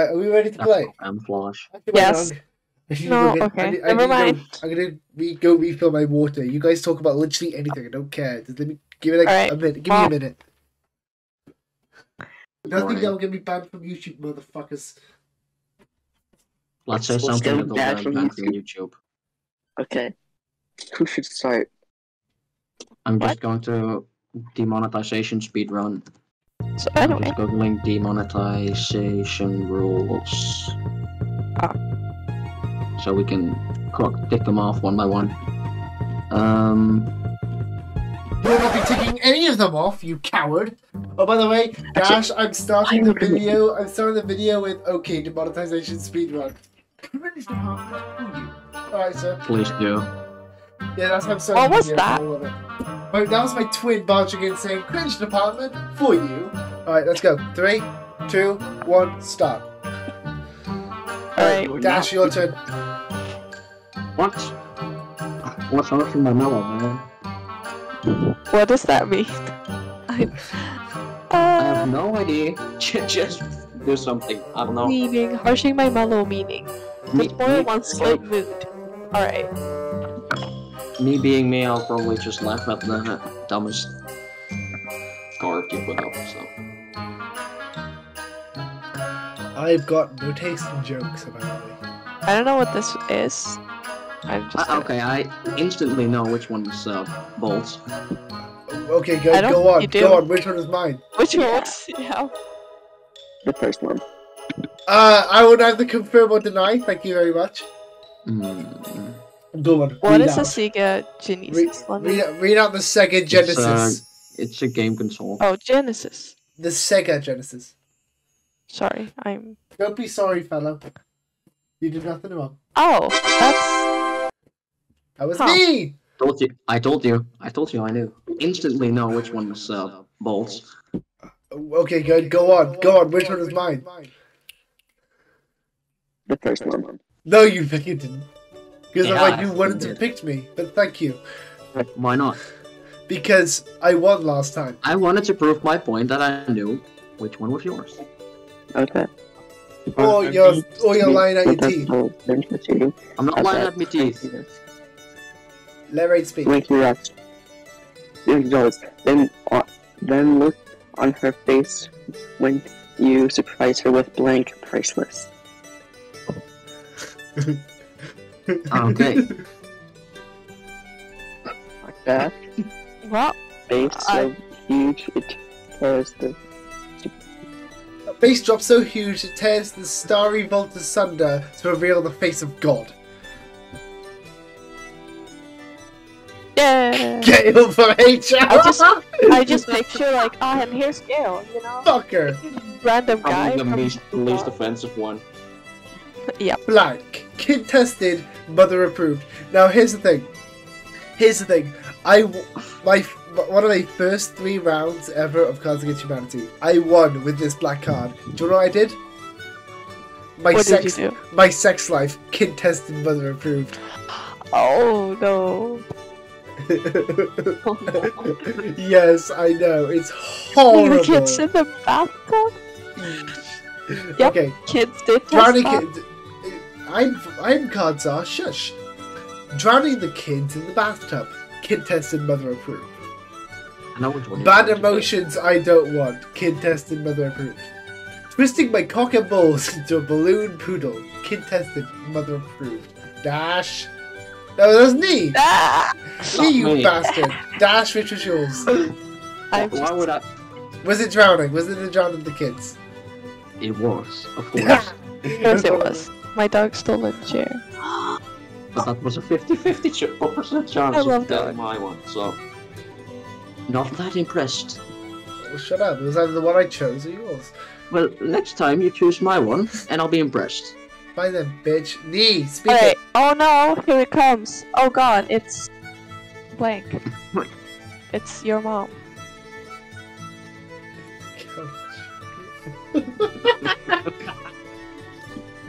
Alright, are we ready to That's play? camouflage. Yes. I'm- I need No, go get- okay, I need- I never need to go- mind. I'm gonna re- go refill my water. You guys talk about literally anything. I don't care. Just let me give it like Alright, a minute. Give well- me a minute. Nothing Alright. that'll get me banned from YouTube, motherfuckers. Let's say Let's something go that'll get from banned from YouTube. Okay. Who should start? I'm What? just going to demonetization speedrun. So I'm anyway, just googling demonetization rules. Ah. So we can clock tick them off one by one. Um, You will not be taking any of them off, you coward. Oh, by the way, Dash, I'm starting the video. I'm starting the video with okay demonetization speedrun. Alright, sir. please do. Yeah, that's how I'm starting What the was video. that? I. Right, that was my twin barging in saying cringe department for you. Alright, let's go. Three, two, one, stop. Alright. Dash, your turn. What? What's wrong with my mellow, man? what does that mean? I, I uh, have no idea. Just do something. I don't know. meaning harshing my mellow meaning. Me, Just more than me- one slight mood. Alright. Me being me, I'll probably just laugh at the dumbest card you put up. So I've got no taste in jokes, apparently. I don't know what this is. I'm just. Uh, okay, I instantly know which one is uh, Bolt's. Okay, go, go on, go on. Which one is mine? Which Yeah. ones? Yeah. The first one. Uh, I will neither confirm or deny. Thank you very much. Mm, Go on. What read is a. Sega Genesis? Read, read, out- read out the Sega Genesis. uh, it's a game console. Oh, Genesis. The Sega Genesis. Sorry, I'm. Don't be sorry, fellow. You did nothing wrong. Oh, that's. That was Huh. me. Told you. I told you. I told you. I knew. Instantly know which one was uh, Bolt's. Okay, good. Go on. Go on. Which one is mine? The first one. No, you fucking didn't. Because Yeah, I'm like, you I wanted to did. pick me. But thank you. Why not? Because I won last time. I wanted to prove my point that I knew which one was yours. Okay. Or you're, or you're lying at your teeth. teeth. I'm not lying at my teeth. Let Raid speak. Wait, you rest. Then goes. Then, uh, then look on her face when you surprise her with blank priceless. Okay. Like that. Well, Face I- so huge it tears the. A face drop so huge it tears the starry vault asunder to reveal the face of God. yeah. Gale from HR. I just- I just picture like, ah, and here's Gale, you know, Fucker. random guy. Probably the least, least offensive one. Blank. Kid tested, mother approved. Now here's the thing. Here's the thing. I my one of my first three rounds ever of Cards Against Humanity. I won with this black card. Do you know what I did? My What did you sex, do? my sex life, kid tested, mother approved. Oh no. yes, I know. It's horrible. the kids in the bathtub. Yep. Okay, Kids did test drowning that. kid. I'm I'm cards shush. Drowning the kids in the bathtub. Kid tested, mother approved. I know which one. Bad you're going to pick. emotions I don't want. Kid tested, mother approved. Twisting my cock and balls into a balloon poodle. Kid tested, mother approved. Dash. No, that was me. Ah! Me, you me. bastard. Dash, which was yours? I'm Why would I? Was it drowning? Was it the drowning of the kids? It was, of course. yes, it was. My dog stole a chair. that was a 50-50 ch- percent chance I of love getting that. my one. So, not that impressed. Well, shut up. It was either the one I chose or yours. Well, next time you choose my one, and I'll be impressed. Fine then, bitch. Nee, speak Alright. it. Oh no, here it comes. Oh god, it's blank. It's your mom.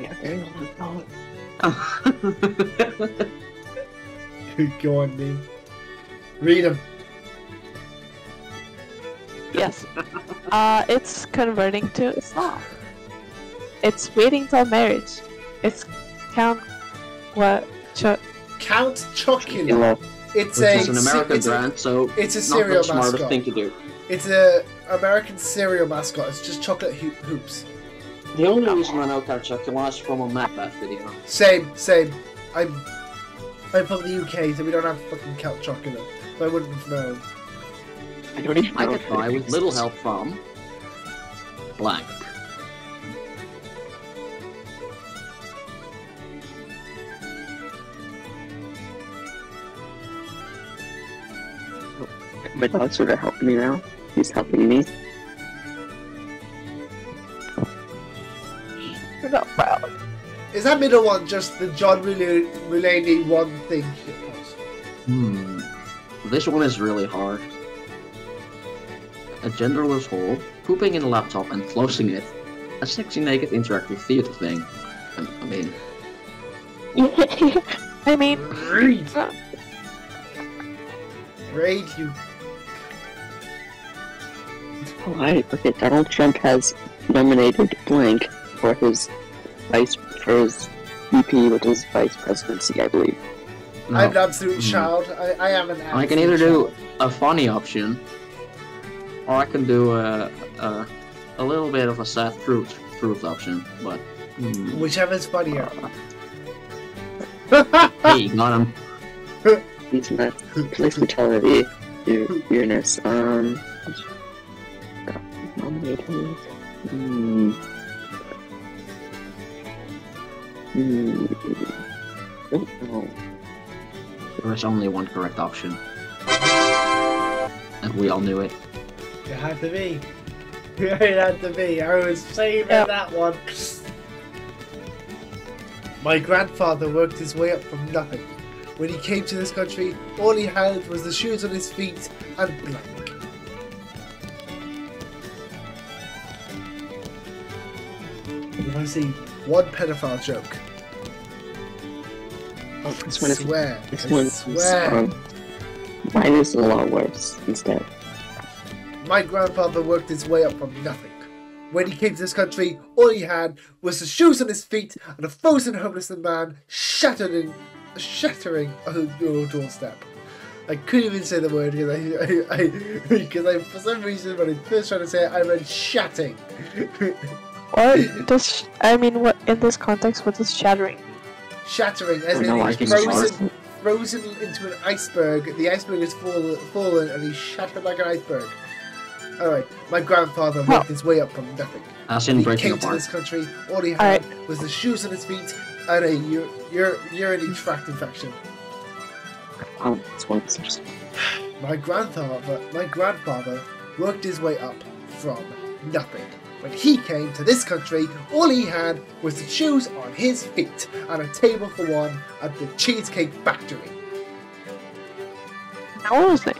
Yeah, very well. Go on, Nee. Read them. Yes. Uh, it's converting to Islam. it's waiting till marriage. It's count what? Ch- Count Chocula. Hello. It's Which a is an American it's a- brand, so it's a not cereal the smartest mascot. thing to do. It's a American cereal mascot. It's just chocolate hoop hoops. The only reason I know Count Chocula is from a Macbeth video. Same, same. I'm I'm from the UK, so we don't have fucking Count Chocula. So I wouldn't have known. I don't even I know get if by with little help from blank. My dog's sort of helping me now. He's helping me. We're not proud. Is that middle one just the John Mulaney Mulaney one thing? Hmm. This one is really hard. A genderless hole, pooping in a laptop and closing it. A sexy naked interactive theater thing. I, I mean, I mean, Read, uh, read you. Alright, okay, Donald Trump has nominated blank for his vice for his VP, which is vice presidency, I believe. no. I'm an absolute Mhm. child. I, I am an absolute I can either do a funny option, or I can do a a, a little bit of a sad truth truth option. But hmm. Whichever's funnier. hey, got him. He's not police brutality, U- Uranus. Um, nominated. Hmm. Hmm. Don't know. There is only one correct option, and we all knew it. It had to be. It had to be. I was saving Yeah. that one. My grandfather worked his way up from nothing. When he came to this country, all he had was the shoes on his feet and blank. If I see one pedophile joke, Oh, this one is. swear, This I one is. swear. Um, mine is a lot worse instead. My grandfather worked his way up from nothing. When he came to this country, all he had was the shoes on his feet and a frozen homeless man shattering, in, shattering on your doorstep. I couldn't even say the word because I, I, I, because I, for some reason, when I first tried to say it, I read shatting. what does I mean? What in this context? What does shattering? mean? shattering, as in he's frozen, worse. frozen into an iceberg. The iceberg has fallen, fallen and he's shattered like an iceberg. Alright, my grandfather Huh. worked his way up from nothing. As When in he breaking came to this country, all he had Alright. was the shoes on his feet and a ur- ur- urinary tract infection. Oh, this one's just. My grandfather, my grandfather worked his way up from nothing. When he came to this country, all he had was the shoes on his feet and a table for one at the Cheesecake Factory. What was it?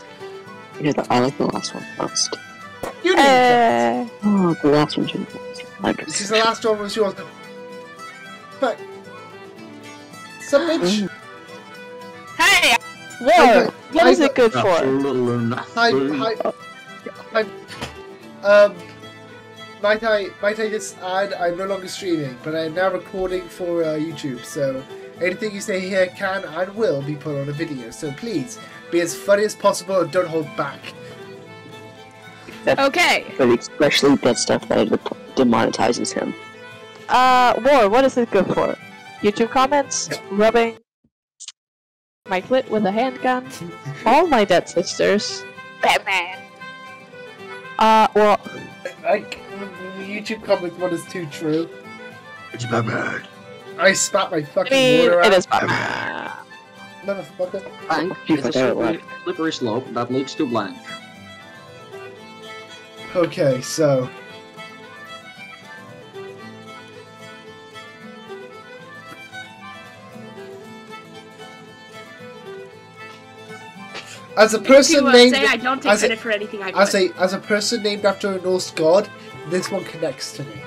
Yeah, the, I like the last one most. You need that. Uh, Oh, the last one should be. I Because just. the last one was yours. But. Some bitch. hey, I war. got- What I is it good for? Absolutely Hi, nothing. hi, hi. Um, might I, might I just add, I'm no longer streaming, but I am now recording for uh, YouTube. So anything you say here can and will be put on a video. So please be as funny as possible and don't hold back. Okay. But especially that stuff that demonetizes him. Uh, war. What is it good for? YouTube comments, rubbing my clit with a handgun, all my dead sisters, Batman. Uh, well, Like YouTube comment one is too true. It's Batman. I spat my fucking mean, water out. is Batman. Motherfucker. Blank You is a forgot it slippery, slippery slope that leads to blank. Okay, so. As a person named I don't take as credit for anything I've a as a person named after a Norse god, this one connects to me.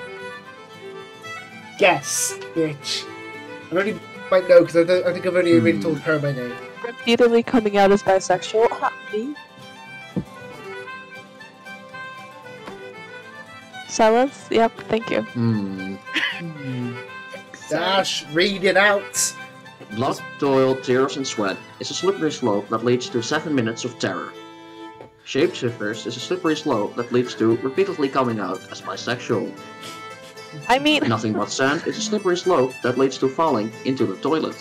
Guess, bitch. I only might know because I, I think I've only really Hmm. told her my name. Repeatedly coming out as bisexual. Ha, Me. Silence. Yep. Thank you. Hmm. Dash, read it out. Blood, toil, tears, and sweat is a slippery slope that leads to seven minutes of terror. Shapeshifters is a slippery slope that leads to repeatedly coming out as bisexual. I mean, Nothing but sand is a slippery slope that leads to falling into the toilet.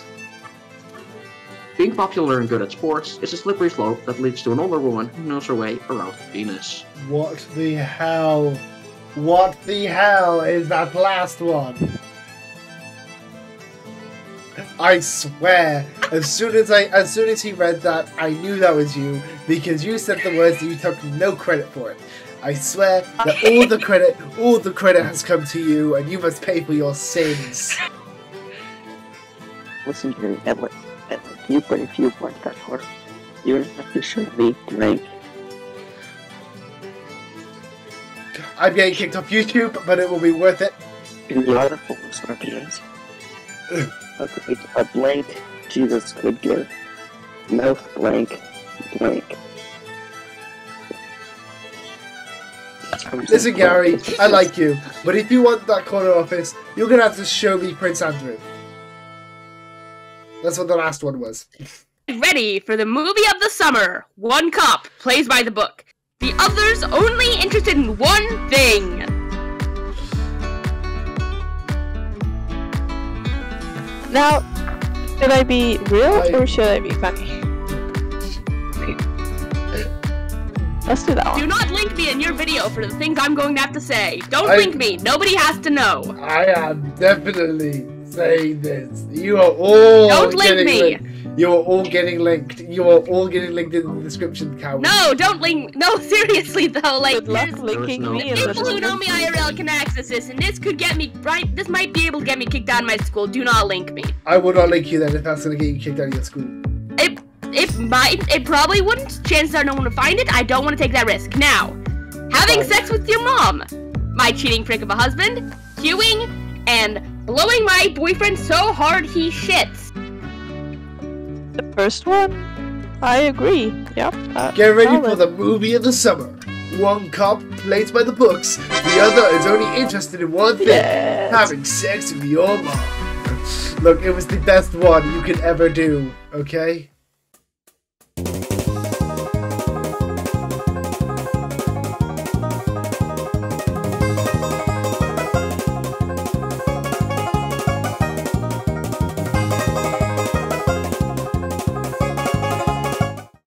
Being popular and good at sports is a slippery slope that leads to an older woman who knows her way around Venus. What the hell? What the hell is that last one? I swear, as soon as I, as soon as he read that, I knew that was you because you said the words and you took no credit for it. I swear that all the credit, all the credit has come to you, and you must pay for your sins. Listen here, Edward. Edward, you but if you want that horse, you don't have to show me the rank. I'm getting kicked off YouTube, but it will be worth it. In the article of Scorpions, a, great, a blank Jesus could give. Mouth blank, blank. Listen, Gary, I like you, but if you want that corner office, you're gonna have to show me Prince Andrew. That's what the last one was. Ready for the movie of the summer. One cop plays by the book. The others only interested in one thing. Now, should I be real I- or should I be funny? Let's do that one. Do not link me in your video for the things I'm going to have to say. Don't I- link me. Nobody has to know. I am definitely saying this. You are all Don't link me. linked. You are all getting linked. You are all getting linked in the description, coward. No, don't link. No, seriously though. Like, Good luck there's linking no- me the people who know me IRL can access this, and this could get me right. This might be able to get me kicked out of my school. Do not link me. I will not link you then if that's gonna get you kicked out of your school. It it might. It probably wouldn't. Chances are no one would find it. I don't want to take that risk. Now, having Fine. sex with your mom, my cheating prick of a husband, queuing, and blowing my boyfriend so hard he shits. The first one? I agree. Yep. Uh, Get ready for the movie of the summer. One cop plays by the books, the other is only interested in one thing Yes. having sex with your mom. Look, it was the best one you could ever do, okay?